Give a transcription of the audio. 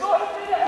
Go ahead,